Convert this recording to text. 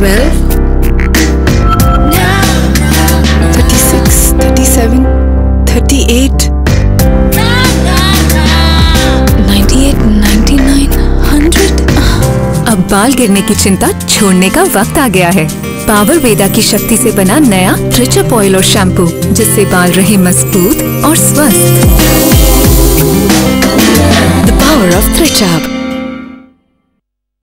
अब बाल गिरने की चिंता छोड़ने का वक्त आ गया है। पावर वेदा की शक्ति से बना नया ट्रिचअप ऑयल और शैम्पू जिससे बाल रहे मज़बूत और स्वस्थ। The power of ट्रिचअप